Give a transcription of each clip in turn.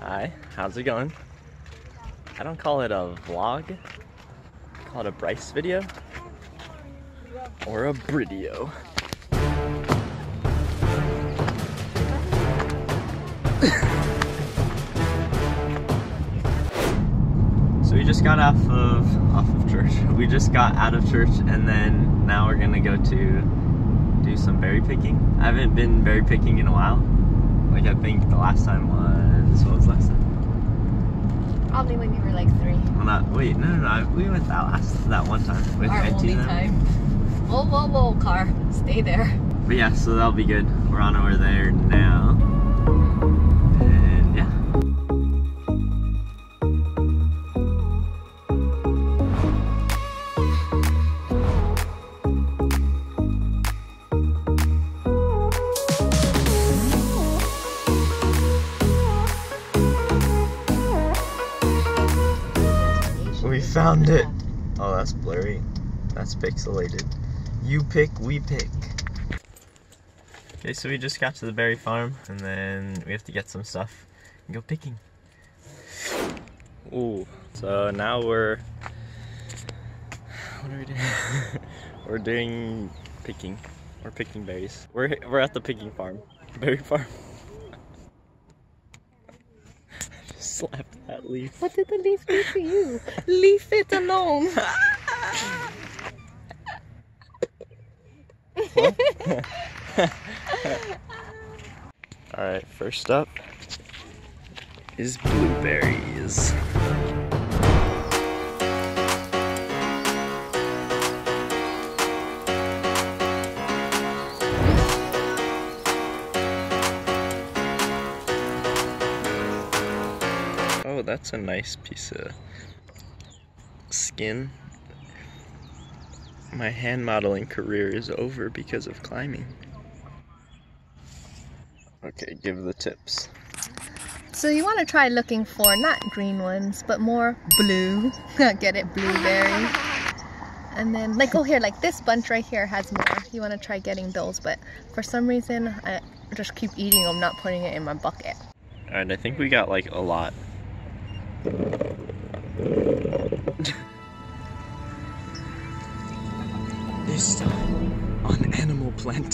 Hi, how's it going? I don't call it a vlog. I call it a Bryce video. Or a Brideo. so we just got off of off of church. We just got out of church and then now we're gonna go to do some berry picking. I haven't been berry picking in a while. Like I think the last time was what was last time? Probably when you were like three. Well, not wait, no, no, no. We went that last that one time with Our only time. Whoa, whoa, whoa, car. Stay there. But yeah, so that'll be good. We're on way there now. Found it. Oh, that's blurry. That's pixelated. You pick, we pick. Okay, so we just got to the berry farm, and then we have to get some stuff and go picking. Ooh, so now we're. What are we doing? we're doing picking. We're picking berries. We're we're at the picking farm, berry farm. Just that leaf. What did the leaf do to you? Leave it alone. All right, first up is blueberries. That's a nice piece of skin. My hand modeling career is over because of climbing. Okay, give the tips. So you want to try looking for not green ones, but more blue. Get it, blueberry. And then, like, oh here, like this bunch right here has more. You want to try getting those, but for some reason, I just keep eating them, not putting it in my bucket. Alright, I think we got like a lot. This time on Animal Planet.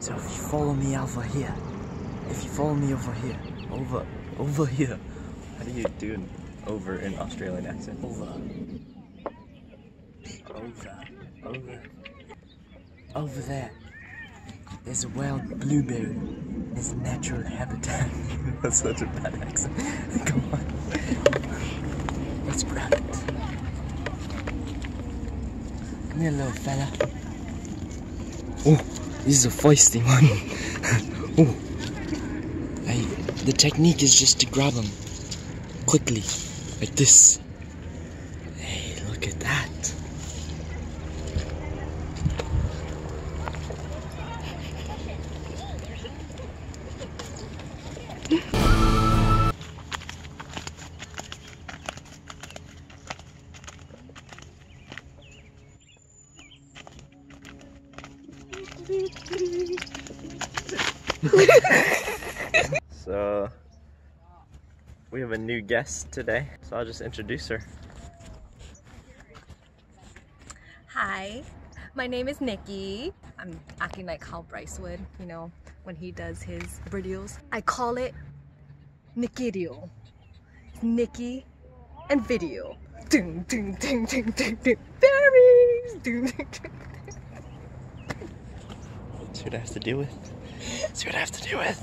So if you follow me over here, if you follow me over here, over, over here, how do you do an over in Australian accent? Over. Over. Over. Over there. There's a wild blueberry. In It's natural habitat. That's such a bad accent. Come on. Let's grab it. Come here, little fella. Oh, this is a feisty one. oh. Hey, the technique is just to grab them quickly, like this. Hey, look at that. so, we have a new guest today, so I'll just introduce her. Hi, my name is Nikki. I'm acting like how Bryce would, you know, when he does his videos. I call it Nikidio. Nikki and video. Ding, ding, ding, ding, ding, ding. Berries! Ding, ding, ding. See what I have to deal with. See what I have to deal with.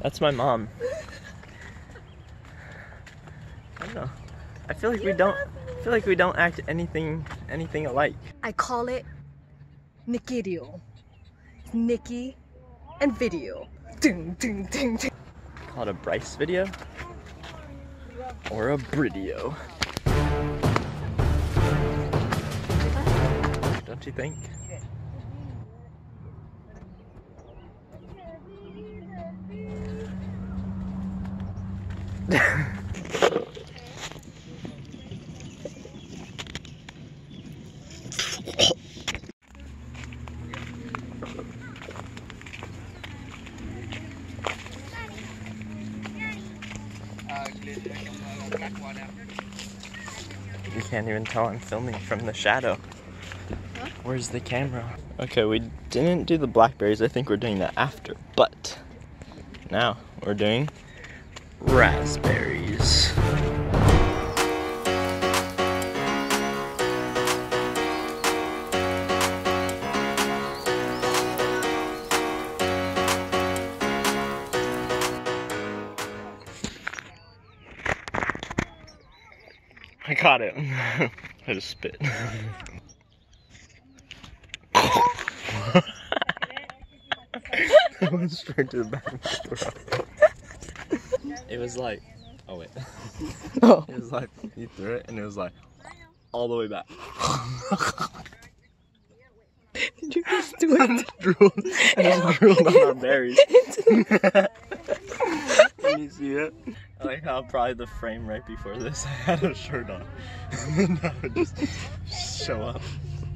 That's my mom. I don't know. I feel like we don't. I feel like we don't act anything anything alike. I call it Nikidio. Nikki and video. Ding, ding, ding, ding. Call it a Bryce video or a Brideo. Don't you think? You can't even tell I'm filming from the shadow. Where's the camera? Okay, we didn't do the blackberries. I think we're doing that after. But now we're doing raspberries. I caught it. I just spit. it went straight to the back of my throat. It was like, oh wait. Oh. It was like, you threw it and it was like, all the way back. Did you just do it? drooled, and it drooled on our berries. Can you see it? I like how probably the frame right before this I had a shirt on. and that would just show up.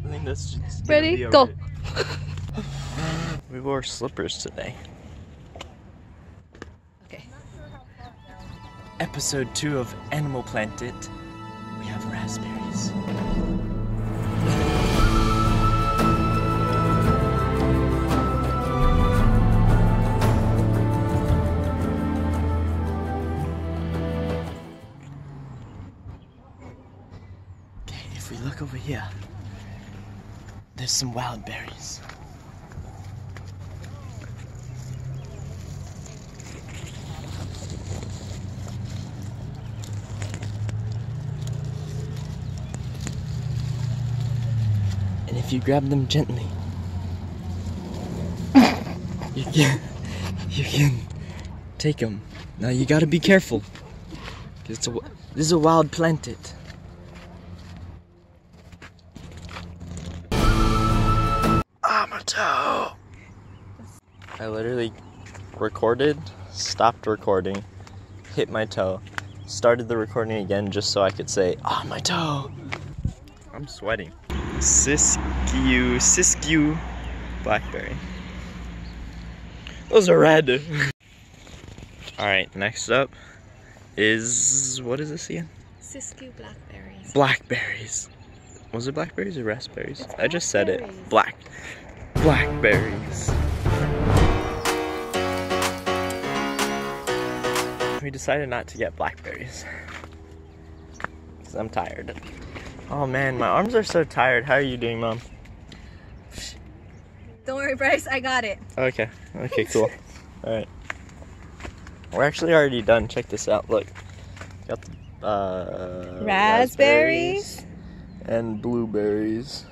I think that's just Ready? be Go. We wore slippers today. Okay. Episode 2 of Animal Planet. We have raspberries. Some wild berries. And if you grab them gently, you can you can take them. Now you gotta be careful. it's a, this is a wild plant Amato. I literally recorded, stopped recording, hit my toe, started the recording again just so I could say, "Ah, my toe." I'm sweating. Siskiyou, Siskiyou blackberry. Those are red. All right, next up is what is this again? Siskiyou blackberries. Blackberries. Was it blackberries or raspberries? I just said it. Black. Blackberries. We decided not to get blackberries. Cause I'm tired. Oh man, my arms are so tired. How are you doing, mom? Don't worry, Bryce. I got it. Okay. Okay, cool. Alright. We're actually already done. Check this out. Look. Got the uh Raspberries. raspberries and blueberries.